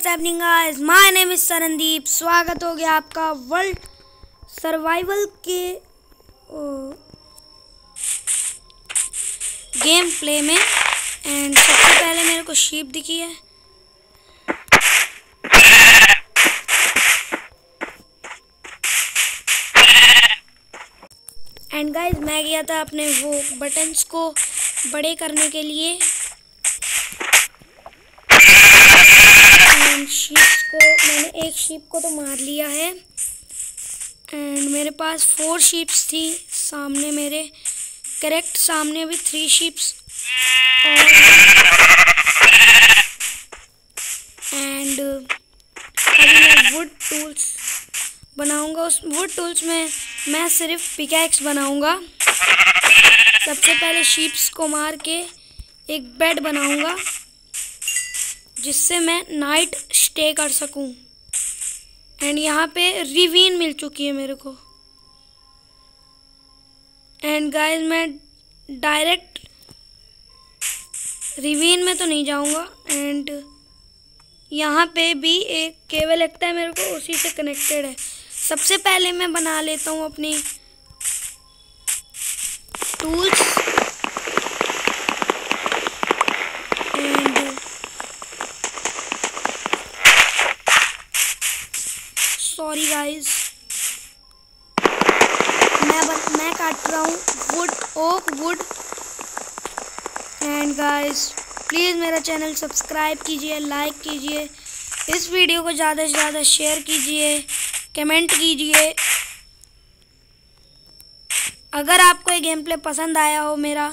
What's happening guys my name is Sarandeep स्वागत हो गया आपका वर्ल्ड सर्वाइवल के गेम प्ले में। एंड सबसे पहले मेरे को शीप दिखी है। एंड गाइस मैं गया था अपने वो बटन्स को बड़े करने के लिए एंड शीप्स को, मैंने एक शीप को तो मार लिया है। एंड मेरे पास फोर शीप्स थी, सामने मेरे करेक्ट सामने भी थ्री शीप्स एंड अभी मैं वुड टूल्स बनाऊँगा। उस वुड टूल्स में मैं सिर्फ़ पिकैक्स बनाऊँगा। सबसे पहले शीप्स को मार के एक बेड बनाऊँगा, जिससे मैं नाइट स्टे कर सकूँ। एंड यहाँ पे रिवीन मिल चुकी है मेरे को। एंड गाइस मैं डायरेक्ट रिवीन में तो नहीं जाऊँगा। एंड यहाँ पे भी एक केबल लगता है मेरे को, उसी से कनेक्टेड है। सबसे पहले मैं बना लेता हूँ अपनी टूल्स एंड सॉरी गाइस मैं बन, मैं काट रहा हूँ wood oak wood and guys please मेरा चैनल सब्सक्राइब कीजिए लाइक कीजिए। इस वीडियो को ज़्यादा से ज़्यादा शेयर कीजिए कमेंट कीजिए। अगर आपको ये गेम प्ले पसंद आया हो मेरा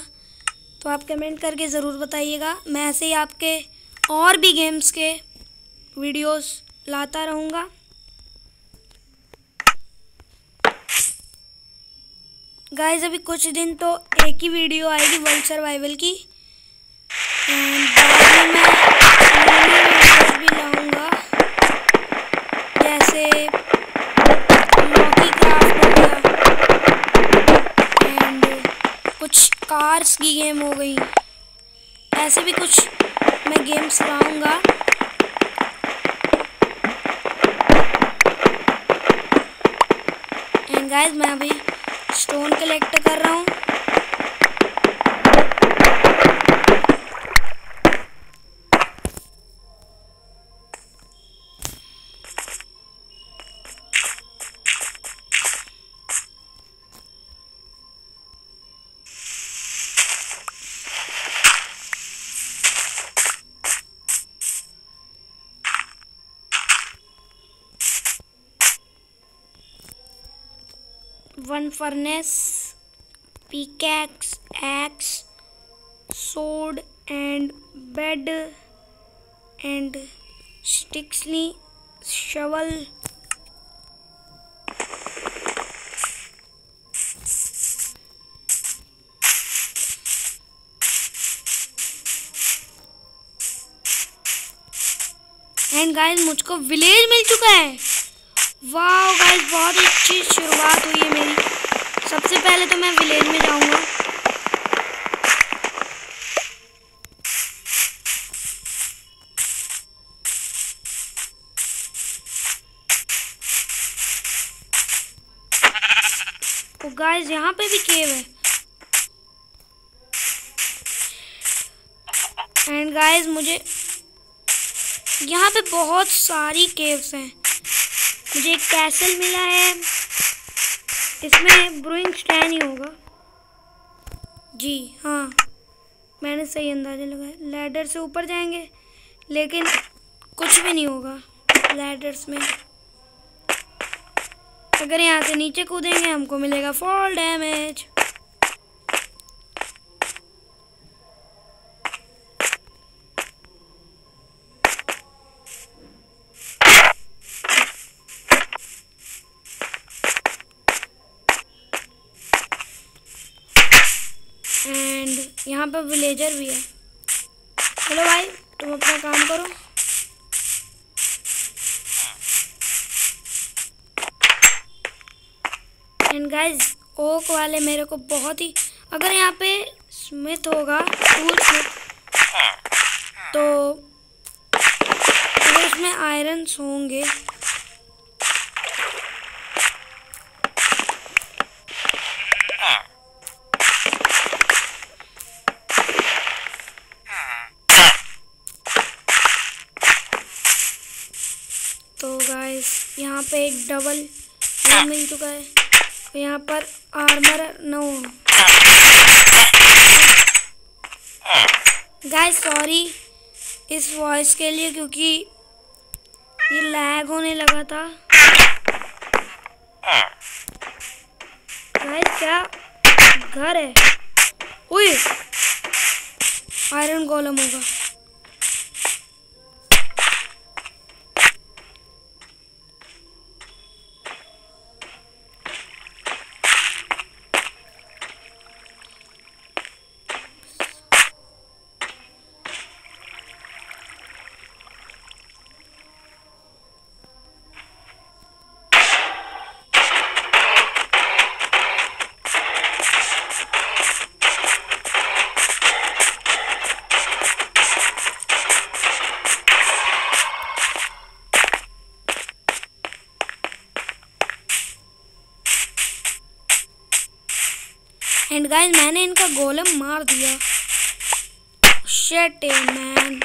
तो आप कमेंट करके ज़रूर बताइएगा। मैं ऐसे ही आपके और भी गेम्स के वीडियोस लाता रहूँगा। गाइस अभी कुछ दिन तो एक ही वीडियो आएगी वर्ल्ड सर्वाइवल की। कार्स की गेम हो गई ऐसे भी कुछ मैं गेम्स लाऊँगा एंड गाइस मैं अभी स्टोन कलेक्ट कर रहा हूँ। One furnace, pickaxe, axe, sword and bed and स्टिक्सली shovel. And guys मुझको विलेज मिल चुका है। वाह गाइस बहुत अच्छी शुरुआत हुई है मेरी। सबसे पहले तो मैं विलेज में जाऊँगा। तो गाइस यहाँ पे भी केव है। एंड गाइस मुझे यहाँ पे बहुत सारी केव्स हैं। मुझे एक कैसल मिला है। इसमें ब्रूइंग स्टैंड ही होगा। जी हाँ। मैंने सही अंदाज़ा लगाया। लैडर से ऊपर जाएँगे, लेकिन कुछ भी नहीं होगा लैडर्स में। अगर यहाँ से नीचे कूदेंगे, हमको मिलेगा फॉल डैमेज। यहाँ पर विलेजर भी है। चलो भाई, तुम अपना काम करो। एंड गाइस ओक वाले मेरे को बहुत ही, अगर यहाँ पे स्मिथ होगा टूल तो उसमें आयरन्स होंगे तो गाइस यहाँ पे एक डबल मिल चुका है। यहाँ पर आर्मर नो गाइस सॉरी इस वॉइस के लिए क्योंकि ये लैग होने लगा था। गाइस क्या घर है? आयरन गोलम होगा। एंड गाइस मैंने इनका गोलम मार दिया। शेट मैन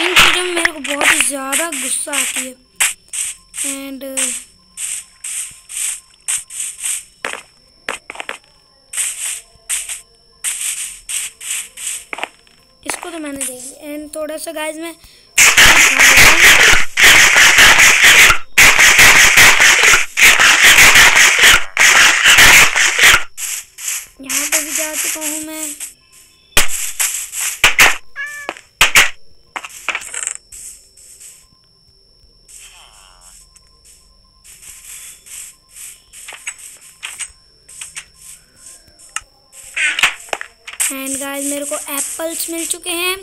इन चीज़ों में मेरे को बहुत ही ज़्यादा गुस्सा आती है। एंड इसको तो मैंने देख लिया एंड थोड़ा सा गाइस मैं यहाँ पे भी जा चुका हूँ मैं। एंड गाइस मेरे को एप्पल्स मिल चुके हैं।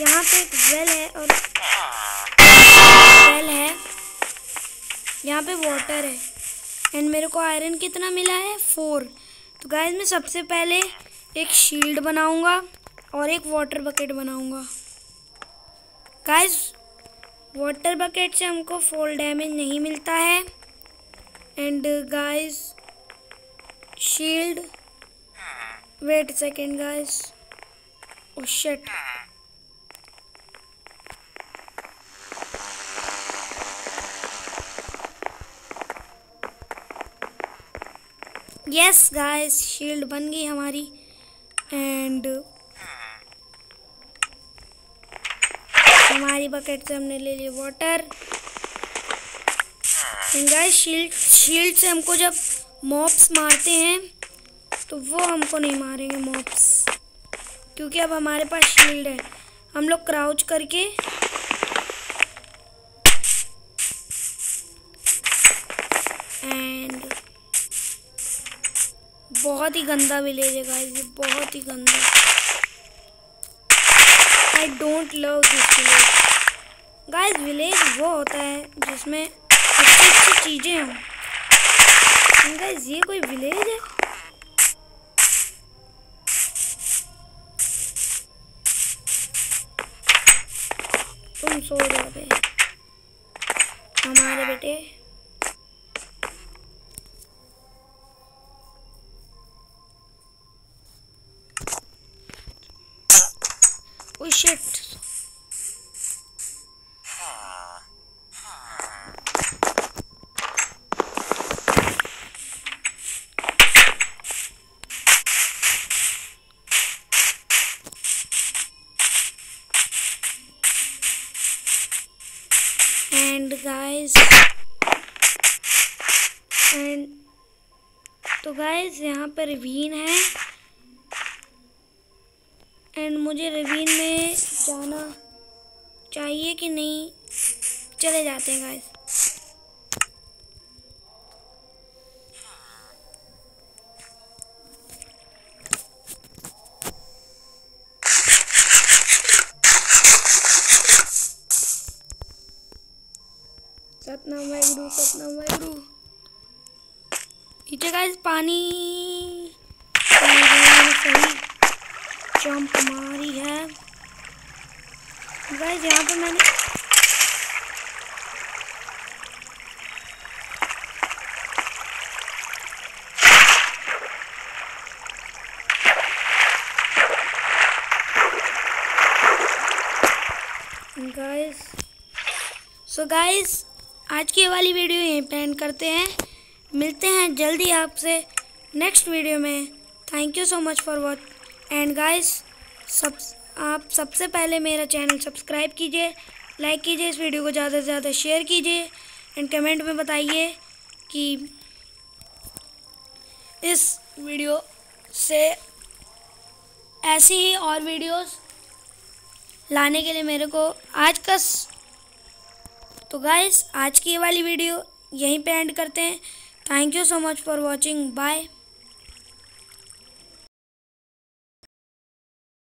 यहाँ पे एक वेल है और वेल है। यहाँ पे वाटर है। एंड मेरे को आयरन कितना मिला है? फोर तो गाइस मैं सबसे पहले एक शील्ड बनाऊँगा और एक वाटर बकेट बनाऊँगा। गाइस वाटर बकेट से हमको फॉल डैमेज नहीं मिलता है। And guys shield wait second guys oh shit yes guys shield बन गई हमारी. एंड हमारी बकेट से हमने ले लिया वाटर गाइस शील्ड शील्ड से हमको जब मॉप्स मारते हैं तो वो हमको नहीं मारेंगे मॉप्स क्योंकि अब हमारे पास शील्ड है. हम लोग क्राउच करके बहुत ही गंदा विलेज है गाइस ये बहुत ही गंदा. I don't love this village guys village वो होता है जिसमें अच्छी अच्छी चीज़ें हों. गाइस ये कोई विलेज है? तुम सो जाओ हमारे बेटे Oh shit. And guys and तो गाइस यहाँ पर रिवीन है एंड मुझे रिवीन में जाना चाहिए कि नहीं? चले जाते हैं गाइस सतना वाहिगुरु सतना वाहिगुरु. नीचे गाइस पानी सही जंप मारी है। गाइस यहाँ पे मैंने गाइस सो गाइस आज की वाली वीडियो यहीं पे एंड करते हैं। मिलते हैं जल्दी आपसे नेक्स्ट वीडियो में। Thank you so much for watch and guys सब आप सबसे पहले मेरा चैनल सब्सक्राइब कीजिए लाइक कीजिए, इस वीडियो को ज़्यादा से ज़्यादा शेयर कीजिए एंड कमेंट में बताइए कि इस वीडियो से ऐसी ही और वीडियोस लाने के लिए मेरे को आज का तो गाइस आज की ये वाली वीडियो यहीं पे एंड करते हैं. Thank you so much for watching bye